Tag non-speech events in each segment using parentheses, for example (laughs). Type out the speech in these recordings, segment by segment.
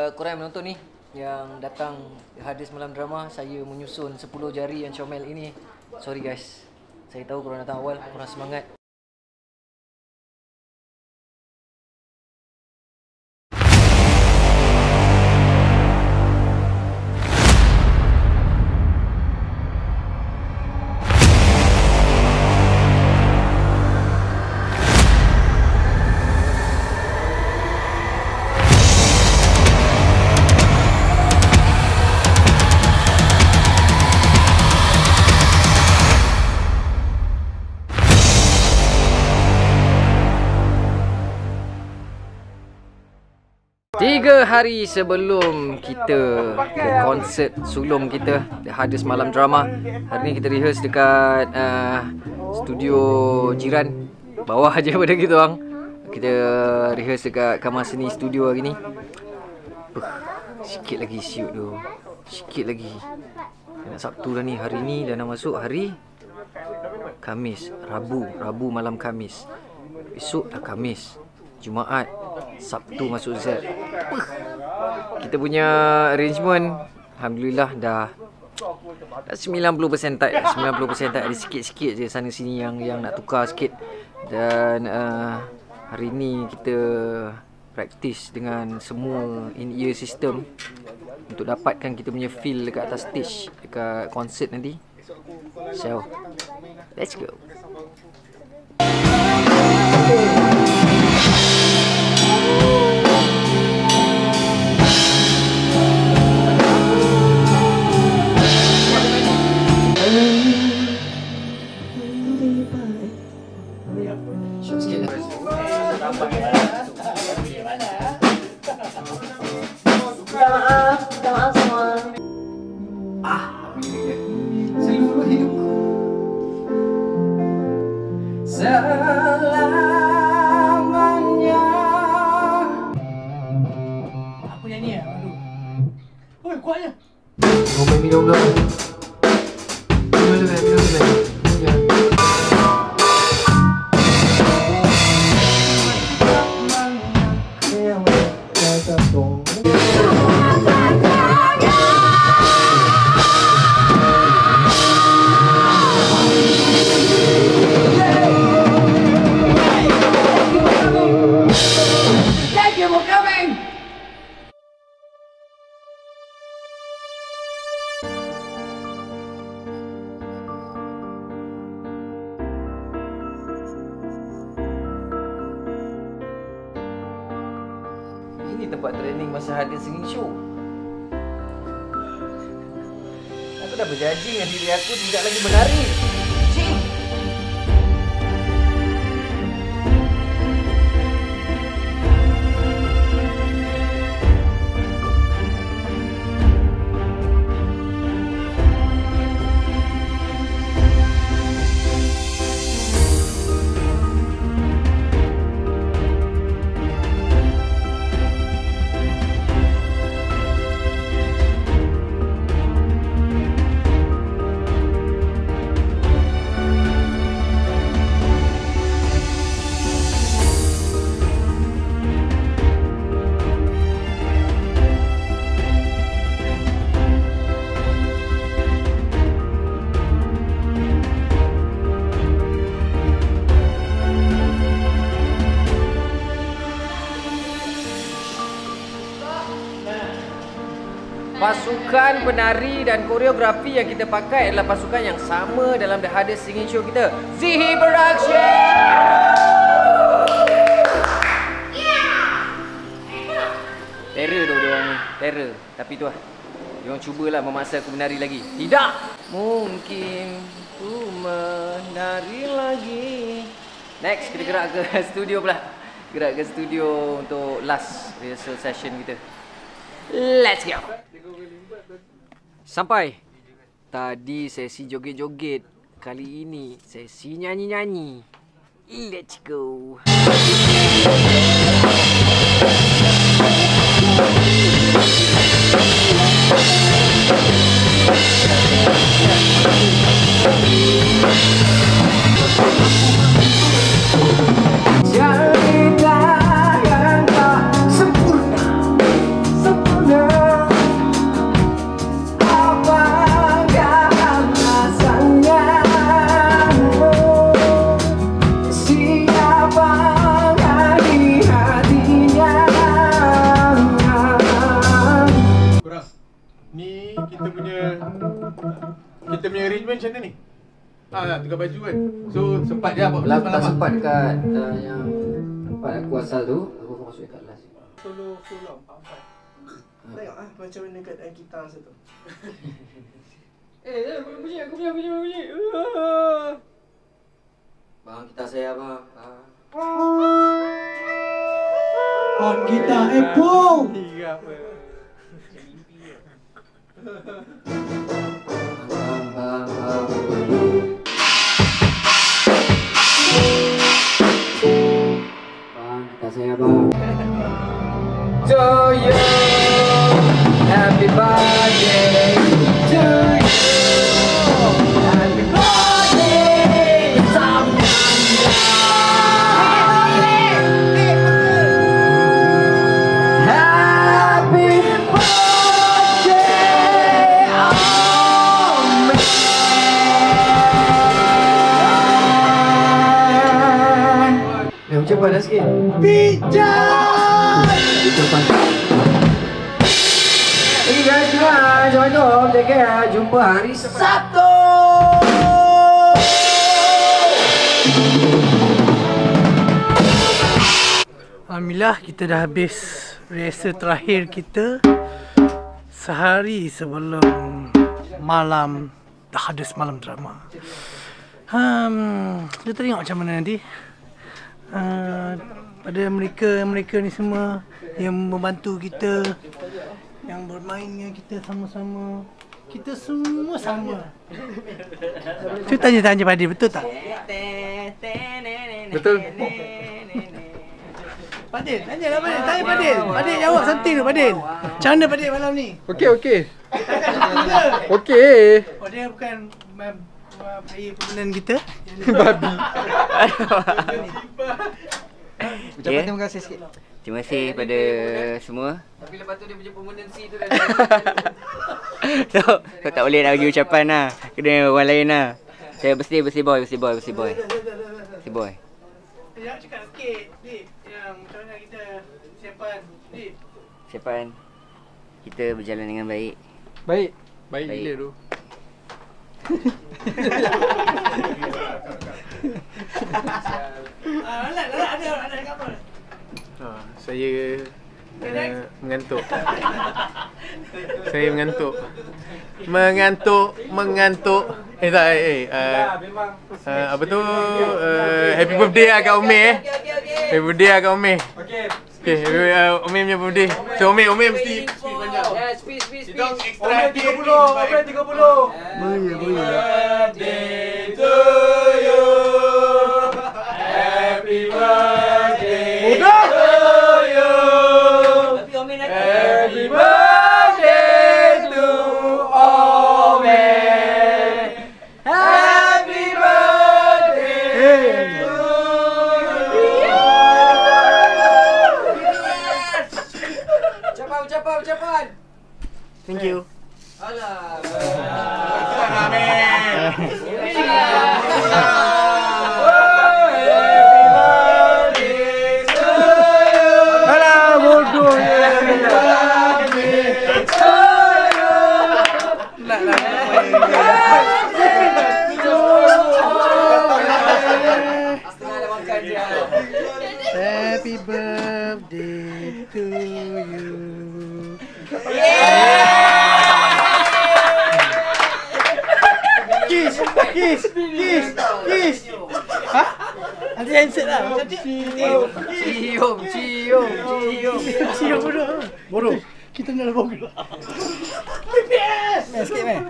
Uh, korang yang menonton ni yang datang hadis malam drama saya menyusun 10 jari yang comel ini. Sorry guys saya tahu korang datang awal korang semangat Tiga hari sebelum kita ke konsert sulung kita The Hardest Malam Drama. Hari ni kita rehearse dekat uh, studio jiran. Bawah aja pada kita orang. Kita rehearse dekat kamar seni studio hari ni. Puh, Sikit lagi siut tu. Sikit lagi. Nak Sabtu dah ni. Hari ni dah nak masuk hari Kamis. Rabu. Rabu malam Kamis. Esok dah Kamis Jumaat Sabtu masuk Z Kita punya arrangement Alhamdulillah dah Dah 90% tight. 90% tight. Ada sikit-sikit je sana sini yang yang nak tukar sikit. Dan uh, Hari ni kita Practice dengan semua in-ear system Untuk dapatkan kita punya feel dekat atas stage Dekat konsert nanti. So Let's go Tempat training masa ada singing show. Aku dah berjanji dengan diri aku tidak lagi menari. Pasukan penari dan koreografi yang kita pakai adalah pasukan yang sama dalam The Hardest Singing Show kita. Zihi Production! Terror tu dia orang ni. Terror. Tapi tu lah. Dia orang cubalah memaksa aku menari lagi. Tidak! Mungkin ku menari lagi. Next, kita gerak ke (laughs) studio pula. Gerak ke studio untuk last rehearsal session kita. Let's go. Sampai. Tadi sesi joget-joget. Kali ini sesi nyanyi-nyanyi. Let's go. Cerita yang kita punya arrangement macam mana ni? Ah, tukar baju kan. So sempat je buat Belah semalam. tak sempat dekat uh, yang tempat aku asal tu Aku akan masuk dekat last Solo part empat. Tengok ah macam mana keadaan kita masa tu. (laughs) Eh, aku bunyi, aku bunyi, aku bunyi, aku bunyi (laughs) Bang, kita saya bang ah. On kita eh Paul. Bang, To you Happy birthday Ucapan dah sikit Bijak. Ucapan Okay guys, Assalamualaikum Take care Jumpa hari Sabtu Alhamdulillah kita dah habis rehearsal terakhir kita sehari sebelum malam The Hardest Malam Drama. Um, kita tengok macam mana nanti. Uh, pada mereka mereka ni semua yang membantu kita yang bermain dengan kita sama-sama kita semua sama. Tu tanya-tanya pada betul tak? Betul. Padil, tanya lah Padil, tanya Padil. Padil jawab something tu Padil. Macam mana Padil malam ni? Okey, okey. Okey. Oh dia bukan uh, player permanen kita. Babi. (laughs) Ucapan terima kasih sikit Terima kasih pada semua. Tapi lepas tu dia punya permanency tu dah (laughs) so, kau tak boleh nak bagi ucapan lah. Kena orang lain lah. Saya bersih, bersih boy, bersih boy, bersih boy. Bersih boy. Jangan cakap sikit, Dik. Yang macam mana kita siapan, Dik. Siapan kita berjalan dengan baik. Baik. Baik Baik. gila tu. Ah, Alat, alat, ada. Ha, saya uh, mengantuk. saya mengantuk. Mengantuk, mengantuk. Eh tak, eh, eh uh, uh, apa tu? Uh, happy birthday lah kat Umi eh. Happy birthday lah kat Umi. Okey. Okay, uh, Umi punya birthday. So Umi, Umi mesti speed speed, speed, Kita extra Umi 30, Umi 30. Boleh, boleh. Birthday to Kiss, kiss, kiss, kiss. Ha? Nanti handset lah. Macam tu. Cium, cium, cium Siap bodoh. Bodoh. Kita nak bodoh. PPS. Main sikit main.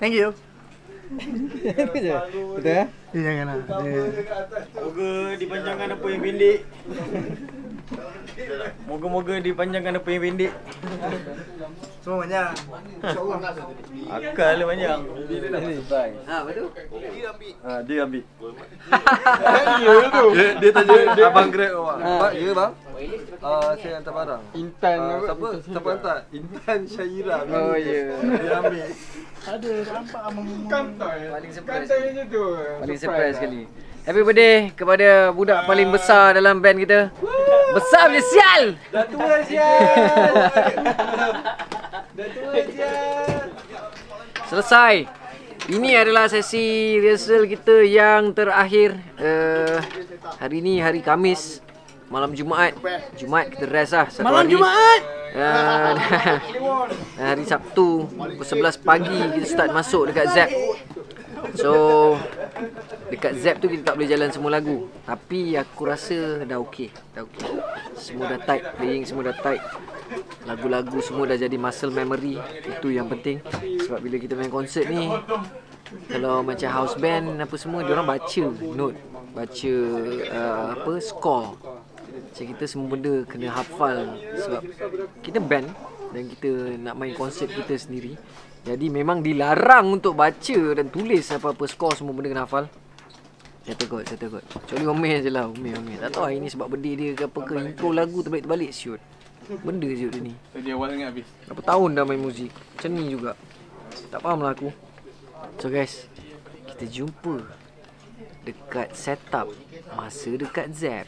Thank you. Betul ya? Eh, janganlah. Moga dipanjangkan apa yang pendek. Moga-moga dipanjangkan apa yang pendek. Semua banyak. Akal lah banyak. Ha, betul Ha, dia ambil. dia, dia tanya dia Abang Grab awak. Pak, ya bang? Uh, saya hantar barang. Intan Uh, apa? siapa? Siapa hantar? Intan Syaira. Oh ya. Dia ambil. Ada nampak abang Paling surprise Kantai tu. Paling surprise sekali Happy birthday kepada budak paling besar dalam band kita Besar punya sial Dah tua sial. (laughs) Selesai. Ini adalah sesi rehearsal kita yang terakhir. Uh, hari ni hari Kamis. Malam Jumaat. Jumaat kita rest lah. Satu Malam hari. Jumaat. Uh, hari Sabtu pukul 11 pagi kita start masuk dekat Zap. So dekat Zap tu kita tak boleh jalan semua lagu. Tapi aku rasa dah okey, dah okey. Semua dah tight, playing semua dah tight. Lagu-lagu semua dah jadi muscle memory. Itu yang penting. Sebab bila kita main konsert ni kalau macam house band apa semua dia orang baca note, baca uh, apa score. Macam kita semua benda kena hafal sebab kita band dan kita nak main konsert kita sendiri. Jadi memang dilarang untuk baca dan tulis apa-apa skor semua benda kena hafal. Settle kot, settle kot. Kecuali Omeh je lah, Omeh, Omeh. Tak tahu hari ni sebab birthday dia ke apa ke, intro lagu terbalik-terbalik siut. Benda siut dia ni. Tadi awal sangat habis. Berapa tahun dah main muzik. Macam ni juga. Tak faham lah aku. So guys, kita jumpa dekat setup masa dekat Zap.